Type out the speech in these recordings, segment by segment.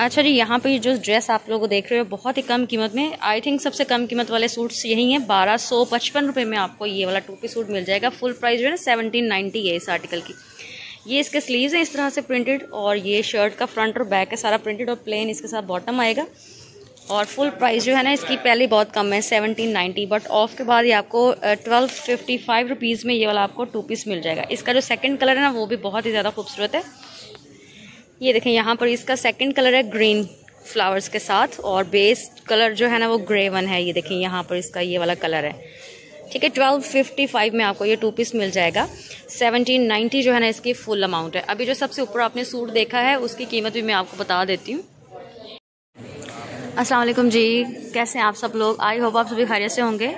अच्छा जी, यहाँ पे जो ड्रेस आप लोगों को देख रहे हो, बहुत ही कम कीमत में आई थिंक सबसे कम कीमत वाले सूट्स यही हैं, बारह सौ पचपन रुपये में आपको ये वाला टू पीस सूट मिल जाएगा फुल प्राइस जो है ना सेवनटीन नाइन्टी है इस आर्टिकल की। ये इसके स्लीव्स हैं, इस तरह से प्रिंटेड और ये शर्ट का फ्रंट और बैक है, सारा प्रिंटेड और प्लेन इसके साथ बॉटम आएगा। और फुल प्राइस जो है ना, इसकी पहले बहुत कम है सेवनटीन नाइन्टी बट ऑफ़ के बाद ये आपको ट्वेल्व फिफ्टी फाइव रुपीज़ में ये वाला आपको टू पीस मिल जाएगा। इसका जो सेकंड कलर है ना, वो भी बहुत ही ज़्यादा खूबसूरत है। ये देखें, यहाँ पर इसका सेकंड कलर है ग्रीन फ्लावर्स के साथ और बेस कलर जो है ना वो ग्रे वन है। ये देखें, यहाँ पर इसका ये वाला कलर है। ठीक है ट्वेल्व फिफ्टी फाइव में आपको ये टू पीस मिल जाएगा। सेवनटीन नाइन्टी जो है ना, इसकी फुल अमाउंट है। अभी जो सबसे ऊपर आपने सूट देखा है, उसकी कीमत भी मैं आपको बता देती हूँ। वालेकुम जी, कैसे हैं आप सब लोग? आई होप आप सभी खैरियत से होंगे।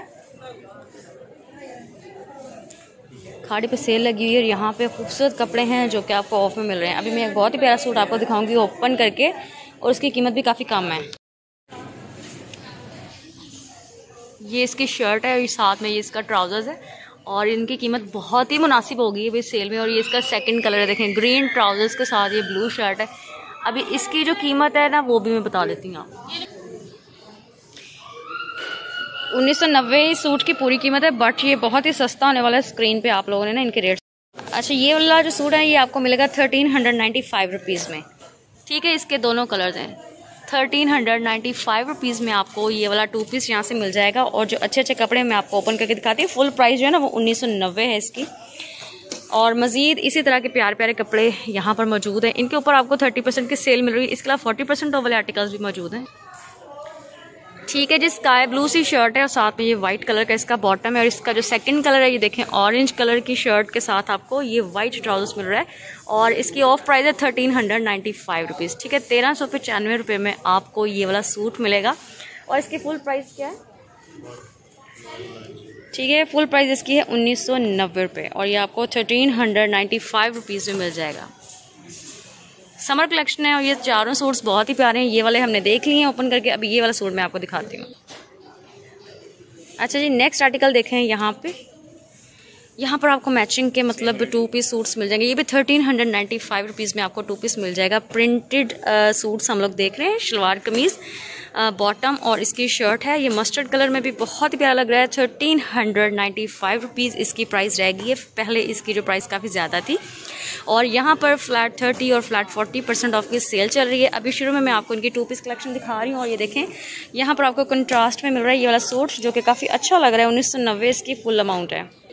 खाड़ी पे सेल लगी हुई है और यहाँ पे खूबसूरत कपड़े हैं जो कि आपको ऑफ़ में मिल रहे हैं। अभी मैं एक बहुत ही प्यारा सूट आपको दिखाऊँगी ओपन करके, और उसकी कीमत भी काफ़ी कम है। ये इसकी शर्ट है और साथ में ये इसका ट्राउज़र्स है, और इनकी कीमत बहुत ही मुनासिब होगी है सेल में, और ये इसका सेकंड कलर है। देखें ग्रीन ट्राउज़र्स के साथ ये ब्लू शर्ट है। अभी इसकी जो कीमत है ना, वो भी मैं बता देती हूँ आपको। उन्नीस सौ नब्बे सूट की पूरी कीमत है बट ये बहुत ही सस्ता होने वाला है स्क्रीन पे आप लोगों ने ना इनके रेट अच्छा ये वाला जो सूट है, ये आपको मिलेगा thirteen hundred ninety five rupees में। ठीक है, इसके दोनों कलर्स हैं। Thirteen hundred ninety five rupees में आपको ये वाला टू पीस यहाँ से मिल जाएगा, और जो अच्छे अच्छे कपड़े मैं आपको ओपन करके दिखाती हूँ फुल प्राइस जो है ना, वो उन्नीस सौ नब्बे है इसकी। और मज़ीद इसी तरह के प्यारे प्यारे कपड़े यहाँ पर मौजूद हैं। इनके ऊपर आपको थर्टी परसेंट की सेल मिल रही है, इसके अलावा फोर्टी परसेंट वाले आर्टिकल्स भी मौजूद हैं। ठीक है जी स्काई ब्लू सी शर्ट है और साथ में ये वाइट कलर का इसका बॉटम है और इसका जो सेकंड कलर है, ये देखें ऑरेंज कलर की शर्ट के साथ आपको ये वाइट ट्राउजर्स मिल रहा है और इसकी ऑफ़ प्राइस है thirteen hundred ninety five rupees ठीक है, तेरह सौ पचानवे रुपये में आपको ये वाला सूट मिलेगा। और इसकी फुल प्राइस क्या है? ठीक है फुल प्राइस इसकी है उन्नीस सौ नब्बे रुपये और ये आपको thirteen hundred ninety five rupees में मिल जाएगा। समर कलेक्शन है और ये चारों सूट्स बहुत ही प्यारे हैं। ये वाले हमने देख लिए हैं ओपन करके। अब ये वाला सूट मैं आपको दिखाती हूँ। अच्छा जी नेक्स्ट आर्टिकल देखें यहाँ पे। यहाँ पर आपको मैचिंग के मतलब टू पीस सूट्स मिल जाएँगे। ये भी thirteen hundred ninety five rupees में आपको टू पीस मिल जाएगा। प्रिंटेड सूट्स हम लोग देख रहे हैं। शलवार कमीज़। बॉटम और इसकी शर्ट है। ये मस्टर्ड कलर में भी बहुत ही प्यारा लग रहा है। Thirteen hundred ninety five rupees इसकी प्राइस रहेगी। पहले इसकी जो प्राइस काफ़ी ज़्यादा थी। और यहाँ पर फ्लैट थर्टी और फ्लैट फोर्टी परसेंट ऑफ़ की सेल चल रही है। अभी शुरू में मैं आपको इनकी टू पीस कलेक्शन दिखा रही हूँ और ये देखें, यहाँ पर आपको कंट्रास्ट में मिल रहा है। ये वाला सूट जो कि काफ़ी अच्छा लग रहा है। उन्नीस सौ नब्बे इसकी फुल अमाउंट है।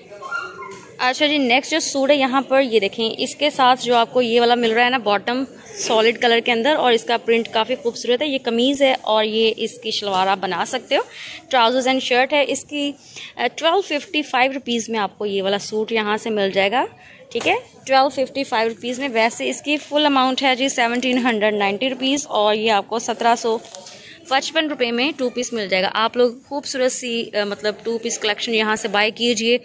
अच्छा जी नेक्स्ट जो सूट है यहाँ पर, ये देखें, इसके साथ जो आपको ये वाला मिल रहा है ना बॉटम सॉलिड कलर के अंदर, और इसका प्रिंट काफ़ी खूबसूरत है, ये कमीज़ है, और ये इसकी शलवार आप बना सकते हो। ट्राउजर्स एंड शर्ट है, इसकी ट्वेल्व फिफ्टी फाइव रुपीज़ में आपको ये वाला सूट यहाँ से मिल जाएगा, ठीक है? ट्वेल्व फिफ्टी फाइव रुपीज़ में, वैसे इसकी फुल अमाउंट है जी सेवनटीन हंड्रेड नाइन्टी रुपीज़ और ये आपको सत्रह सौ पचपन रुपये में टू पीस मिल जाएगा। आप लोग खूबसूरत सी मतलब टू पीस कलेक्शन यहाँ से बाय कीजिए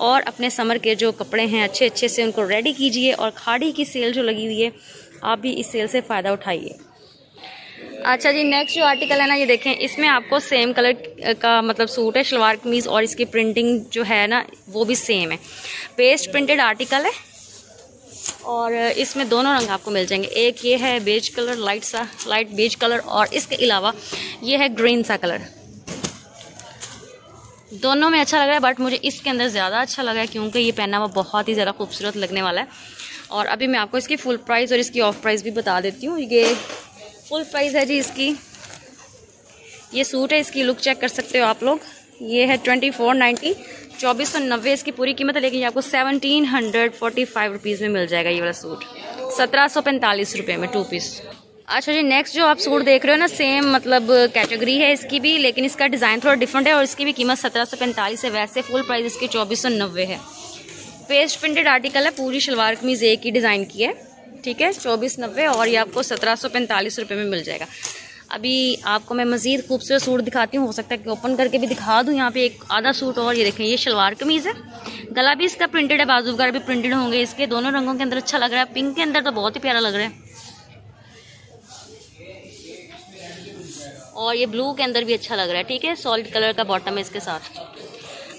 और अपने समर के जो कपड़े हैं अच्छे अच्छे से उनको रेडी कीजिए और खाड़ी की सेल जो लगी हुई है, आप भी इस सेल से फ़ायदा उठाइए। अच्छा जी नेक्स्ट जो आर्टिकल है ना, ये देखें, इसमें आपको सेम कलर का मतलब सूट है शलवार कमीज़ और इसकी प्रिंटिंग जो है ना, वो भी सेम है। पेस्ट प्रिंटेड आर्टिकल है। और इसमें दोनों रंग आपको मिल जाएँगे। एक ये है बेज कलर लाइट सा लाइट बेज कलर और इसके अलावा ये है ग्रीन सा कलर दोनों में अच्छा लग रहा है बट मुझे इसके अंदर ज़्यादा अच्छा लगा है क्योंकि ये पहना हुआ बहुत ही ज़्यादा खूबसूरत लगने वाला है। और अभी मैं आपको इसकी फुल प्राइस और इसकी ऑफ़ प्राइस भी बता देती हूँ। ये फुल प्राइस है जी इसकी। ये सूट है, इसकी लुक चेक कर सकते हो आप लोग। ये है ट्वेंटी फोर नाइन्टी चौबीस सौ नब्बे इसकी पूरी कीमत है, लेकिन ये आपको seventeen hundred forty five rupees में मिल जाएगा ये वाला सूट। सत्रह सौ पैंतालीस रुपये में टू पीस अच्छा जी नेक्स्ट जो आप सूट देख रहे हो ना सेम मतलब कैटेगरी है इसकी भी, लेकिन इसका डिज़ाइन थोड़ा डिफरेंट है और इसकी भी कीमत सत्रह सौ पैंतालीस है। वैसे फुल प्राइस इसकी चौबीस सौ नब्बे है। पेस्ट प्रिंटेड आर्टिकल है, पूरी शलवार कमीज एक ही डिज़ाइन की है। ठीक है, चौबीस नब्बे और ये आपको सत्रह सौ पैंतालीस रुपये में मिल जाएगा। अभी आपको मैं मज़ीद खूबसूरत सूट दिखाती हूँ, हो सकता है कि ओपन करके भी दिखा दूँ। यहाँ पे एक आधा सूट और, ये देखें, ये शलवार कमीज़ है। गला भी इसका प्रिंटेड है, बाजू वगैरह भी प्रिंटेड होंगे। इसके दोनों रंगों के अंदर अच्छा लग रहा है। पिंक के अंदर तो बहुत ही प्यारा लग रहा है। और ये ब्लू के अंदर भी अच्छा लग रहा है, ठीक है? सॉलिड कलर का बॉटम है इसके साथ।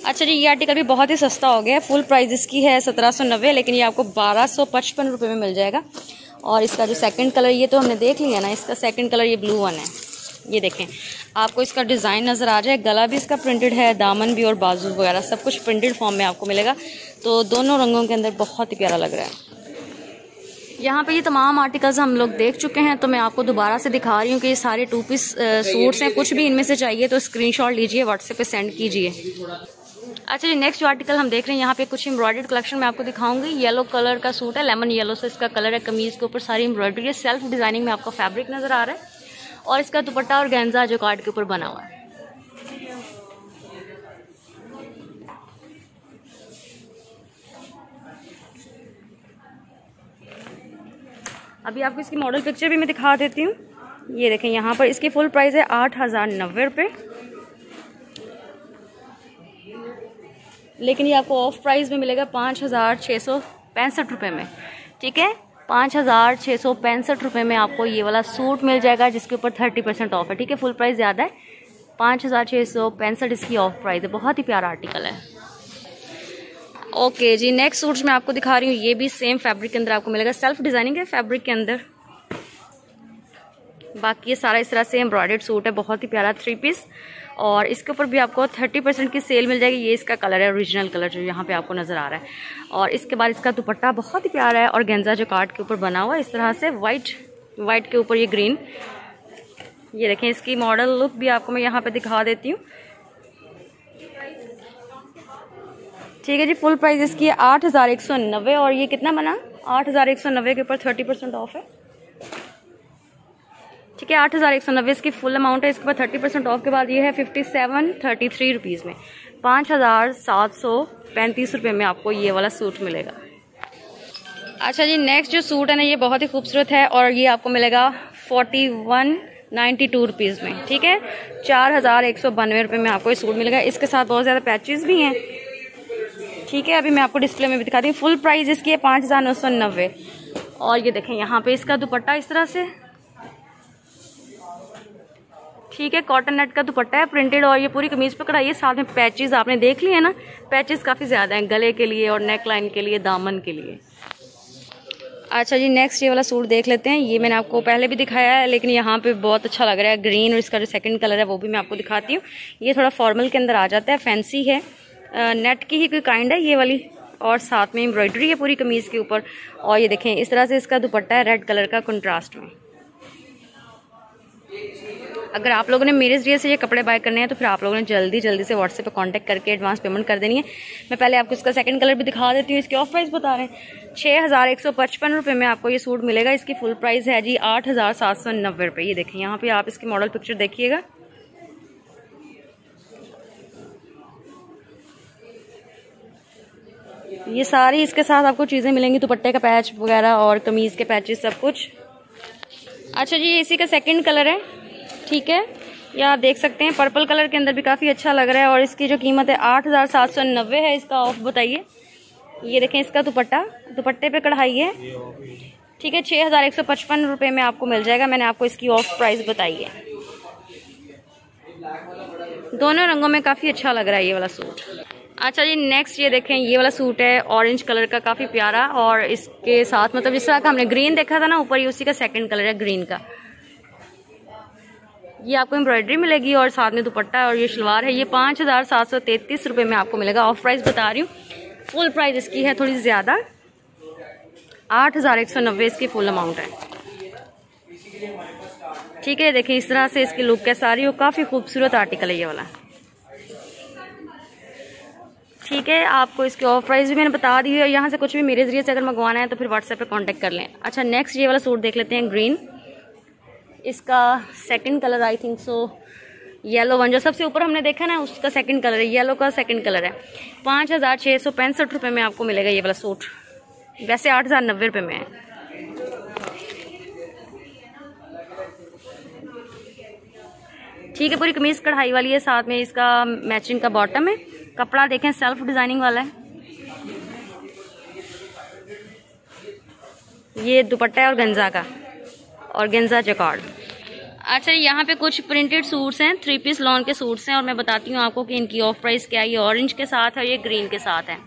अच्छा जी, ये आर्टिकल भी बहुत ही सस्ता हो गया है। फुल प्राइस इसकी है सत्रह सौ नब्बे, लेकिन ये आपको बारह सौ पचपन रुपये में मिल जाएगा। और इसका जो सेकंड कलर ये तो हमने देख लिया ना इसका सेकंड कलर ये ब्लू वन है। ये देखें आपको इसका डिज़ाइन नज़र आ जाए गला भी इसका प्रिंटेड है दामन भी और बाजू वगैरह सब कुछ प्रिंटेड फॉर्म में आपको मिलेगा। तो दोनों रंगों के अंदर बहुत ही प्यारा लग रहा है। यहाँ पे ये तमाम आर्टिकल्स हम लोग देख चुके हैं तो मैं आपको दोबारा से दिखा रही हूँ कि ये सारे टू पीस सूट्स हैं। कुछ भी इनमें से चाहिए तो स्क्रीनशॉट लीजिए व्हाट्सएप पे सेंड कीजिए। अच्छा जी नेक्स्ट जो आर्टिकल हम देख रहे हैं, यहाँ पे कुछ एम्ब्रॉयडर्ड कलेक्शन मैं आपको दिखाऊँगी। येलो कलर का सूट है लेमन येलो से इसका कलर है कमीज के ऊपर सारी एम्ब्रॉयडरी है। सेल्फ डिज़ाइनिंग में आपको फैब्रिक नज़र आ रहा है। और इसका दुपट्टा और गेंजा जो कार्ड के ऊपर बना हुआ है। अभी आपको इसकी मॉडल पिक्चर भी मैं दिखा देती हूँ। ये देखें, यहाँ पर इसकी फुल प्राइस है आठ हज़ार नब्बे रुपये लेकिन ये आपको ऑफ़ प्राइस में मिलेगा पाँच हज़ार छः सौ पैंसठ रुपये में। ठीक है? पाँच हज़ार छः सौ पैंसठ रुपये में आपको ये वाला सूट मिल जाएगा, जिसके ऊपर थर्टी परसेंट ऑफ़ है। ठीक है? फुल प्राइस ज़्यादा है। पाँच हज़ार छः सौ पैंसठ इसकी ऑफ़ प्राइस है। बहुत ही प्यारा आर्टिकल है। ओके जी नेक्स्ट सूट्स मैं आपको दिखा रही हूँ। ये भी सेम फैब्रिक के अंदर आपको मिलेगा। सेल्फ डिज़ाइनिंग है फैब्रिक के अंदर। बाकी ये सारा इस तरह से एम्ब्रॉयडर्ड सूट है। बहुत ही प्यारा थ्री पीस और इसके ऊपर भी आपको थर्टी परसेंट की सेल मिल जाएगी। ये इसका कलर है ओरिजिनल कलर जो यहाँ पे आपको नज़र आ रहा है। और इसके बाद इसका दुपट्टा बहुत ही प्यारा है और गेंजा जो कार्ड के ऊपर बना हुआ है, इस तरह से वाइट वाइट के ऊपर ये ग्रीन ये देखें, इसकी मॉडल लुक भी आपको मैं यहाँ पे दिखा देती हूँ। ठीक है जी फुल प्राइस इसकी आठ हज़ार एक सौ नब्बे और ये कितना बना? आठ हज़ार एक सौ नब्बे के ऊपर थर्टी परसेंट ऑफ़ है। ठीक है, आठ हज़ार एक सौ नब्बे इसकी फुल अमाउंट है। इसके बाद थर्टी परसेंट ऑफ़ के बाद ये है fifty seven thirty three rupees में। पाँच हज़ार सात सौ पैंतीस रुपये में आपको ये वाला सूट मिलेगा। अच्छा जी नेक्स्ट जो सूट है ना, ये बहुत ही खूबसूरत है और ये आपको मिलेगा forty one ninety two rupees में। ठीक है, चार हज़ार एक सौ बानवे रुपये में आपको ये सूट मिलेगा। इसके साथ बहुत ज़्यादा पैचेज़ भी हैं। ठीक है, अभी मैं आपको डिस्प्ले में भी दिखाती हूँ। फुल प्राइस इसकी है पाँच हज़ार नौ सौ नब्बे। और ये देखें, यहाँ पे इसका दुपट्टा इस तरह से। ठीक है कॉटन नेट का दुपट्टा है प्रिंटेड और ये पूरी कमीज पे कढ़ाई है। साथ में पैचेस आपने देख लिए ना? पैचेस काफ़ी ज़्यादा हैं, गले के लिए और नेक लाइन के लिए, दामन के लिए। अच्छा जी नेक्स्ट ये वाला सूट देख लेते हैं। ये मैंने आपको पहले भी दिखाया है, लेकिन यहाँ पे बहुत अच्छा लग रहा है। ग्रीन और इसका जो सेकंड कलर है, वो भी मैं आपको दिखाती हूँ। ये थोड़ा फॉर्मल के अंदर आ जाता है फैंसी है। नेट की ही कोई काइंड है ये वाली, और साथ में एम्ब्रॉयडरी है पूरी कमीज़ के ऊपर। और ये देखें, इस तरह से इसका दुपट्टा है रेड कलर का कंट्रास्ट में। अगर आप लोगों ने मेरे ज़रिए से ये कपड़े बाय करने हैं तो फिर आप लोगों ने जल्दी जल्दी से व्हाट्सएप पे कांटेक्ट करके एडवांस पेमेंट कर देनी है। मैं पहले आपको इसका सेकंड कलर भी दिखा देती हूँ, इसके ऑफ़ प्राइस बता रहे हैं। छः हज़ार एक सौ पचपन रुपये में आपको ये सूट मिलेगा, इसकी फुल प्राइस है जी आठ हज़ार सात सौ नब्बे रुपये ये देखें यहाँ पे आप इसकी मॉडल पिक्चर देखिएगा। ये सारी, इसके साथ आपको चीज़ें मिलेंगी, दुपट्टे का पैच वगैरह और कमीज़ के पैचेस सब कुछ। अच्छा जी, ये इसी का सेकंड कलर है। ठीक है? ये आप देख सकते हैं पर्पल कलर के अंदर भी काफ़ी अच्छा लग रहा है और इसकी जो कीमत है आठ हज़ार सात सौ नब्बे है, इसका ऑफ़ बताइए। ये देखें, इसका दुपट्टा। दुपट्टे पे कढ़ाई है। ठीक है छः हज़ार एक सौ पचपन रुपये में आपको मिल जाएगा। मैंने आपको इसकी ऑफ़ प्राइस बताई है। दोनों रंगों में काफ़ी अच्छा लग रहा है ये वाला सूट। अच्छा जी नेक्स्ट ये देखें, ये वाला सूट है ऑरेंज कलर का, काफ़ी प्यारा और इसके साथ मतलब जिस तरह का हमने ग्रीन देखा था ना, ऊपर ही उसी का सेकंड कलर है ग्रीन का। ये आपको एम्ब्रॉयडरी मिलेगी और साथ में दुपट्टा और ये शलवार है। ये पाँच हज़ार सात सौ तैतीस रुपये में आपको मिलेगा। ऑफ़ प्राइस बता रही हूँ। फुल प्राइस इसकी है, थोड़ी ज़्यादा। आठ हज़ार एक सौ नब्बे इसकी फुल अमाउंट है। ठीक है देखिए इस तरह से इसकी लुक है। सारी और काफ़ी खूबसूरत आर्टिकल है ये वाला। ठीक है, आपको इसकी ऑफ़ प्राइस भी मैंने बता दी है। और यहाँ से कुछ भी मेरे ज़रिए से अगर मंगवाना है तो फिर व्हाट्सएप पे कांटेक्ट कर लें। अच्छा नेक्स्ट ये वाला सूट देख लेते हैं ग्रीन इसका second colour I think so yellow one जो सबसे ऊपर हमने देखा ना, उसका सेकंड कलर है येलो का सेकंड कलर है। पाँच हज़ार छः सौ पैंसठ रुपये में आपको मिलेगा ये वाला सूट। वैसे आठ हज़ार नब्बे रुपये में है। ठीक है, पूरी कमीज कढ़ाई वाली है, साथ में इसका मैचिंग का बॉटम है। कपड़ा देखें सेल्फ डिज़ाइनिंग वाला है। ये दुपट्टा है और गंजा का। और गेंजा जकार्ड। अच्छा यहाँ पे कुछ प्रिंटेड सूट्स हैं थ्री पीस लॉन के सूट्स हैं और मैं बताती हूँ आपको कि इनकी ऑफ़ प्राइस क्या है। ये ऑरेंज के साथ है और ये ग्रीन के साथ है।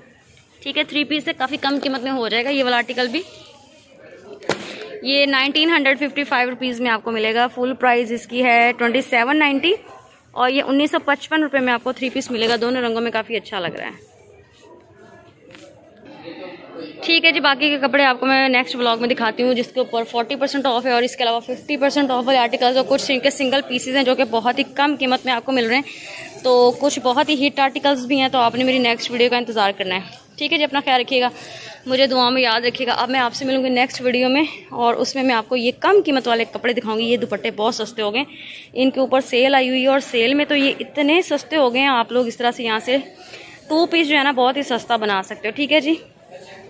ठीक है थ्री पीस से काफ़ी कम कीमत में हो जाएगा ये वाला आर्टिकल भी। ये nineteen hundred fifty five rupees में आपको मिलेगा। फुल प्राइस इसकी है ट्वेंटी सेवन नाइन्टी और ये उन्नीस सौ पचपन रुपये में आपको थ्री पीस मिलेगा। दोनों रंगों में काफ़ी अच्छा लग रहा है। ठीक है जी, बाकी के कपड़े आपको मैं नेक्स्ट ब्लॉग में दिखाती हूँ, जिसके ऊपर 40 परसेंट ऑफ़ है और इसके अलावा 50 परसेंट ऑफ़ वाले आर्टिकल्स और कुछ इनके सिंगल पीसेज हैं जो कि बहुत ही कम कीमत में आपको मिल रहे हैं। तो कुछ बहुत ही हिट आर्टिकल्स भी हैं तो आपने मेरी नेक्स्ट वीडियो का इंतज़ार करना है। ठीक है जी, अपना ख्याल रखिएगा, मुझे दुआ में याद रखिएगा। अब मैं आपसे मिलूँगी नेक्स्ट वीडियो में और उसमें मैं आपको ये कम कीमत वाले कपड़े दिखाऊँगी, ये दुपट्टे बहुत सस्ते हो गए इनके ऊपर सेल आई हुई है और सेल में तो ये इतने सस्ते हो गए हैं, आप लोग इस तरह से यहाँ से टू पीस जो है ना, बहुत ही सस्ता बना सकते हो। ठीक है जी?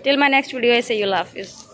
till my next video i say you love you